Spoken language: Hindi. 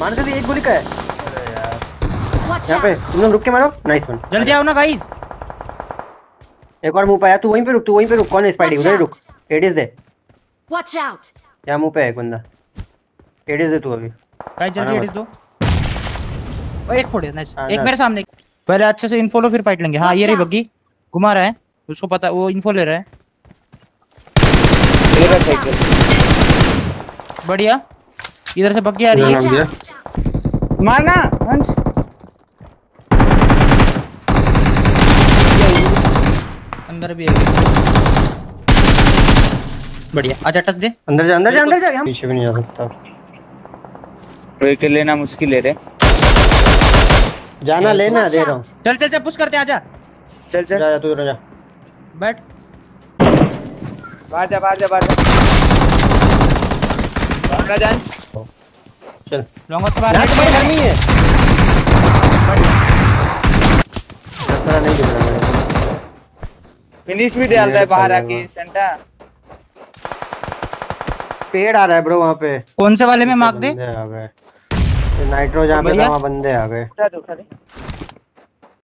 मारने से एक गोली का है। अरे यार Watch यहाँ पे तुम लोग रुक के मारो। नाइस वन जल्दी आओ ना गाइस एक और मुँह पे आया तू वहीं पे रुक तू वहीं पे रुक। कौन है स्पाइडी उधर रुक। एडीज दे out! यहाँ मुँह पे है एक बंदा? एडीज दे तू अभी। गाइस जल्दी दो। और एक फोड़े नाइस हाँ, एक मेरे सामने। पहले अच्छे से इन्फो लो फिर फाइट लेंगे। हाँ ये रही बग्गी। घुमा रहा है। उसको पता वो इन्फो ले रहा है। बढ़िया। इधर से बग्गी आ रही है! मारना हंस। अंदर भी है। बढ़िया। आजा टच दे। अंदर जा अंदर जा अंदर जा। यहाँ पीछे भी नहीं जा सकता। ब्रेक लेना मुश्किल है रे। जाना लेना दे रहा हूँ! चल चल चल पुश करते आजा। चल चल। जा जा तू जा। बैठ। बाहर जा बाहर जा बाहर जा। बाहर जा चल। लॉन्ग से बाहर। में ही। नहीं दिख रहा मेरे फिनिश भी डालता है बाहर आके सेंटा पेड़ आ रहा है ब्रो वहाँ पे। कौन से वाले में मार्क दे? नाइट्रो जहाँ पे वहाँ बंदे आ गए। उठा दो उठा दे।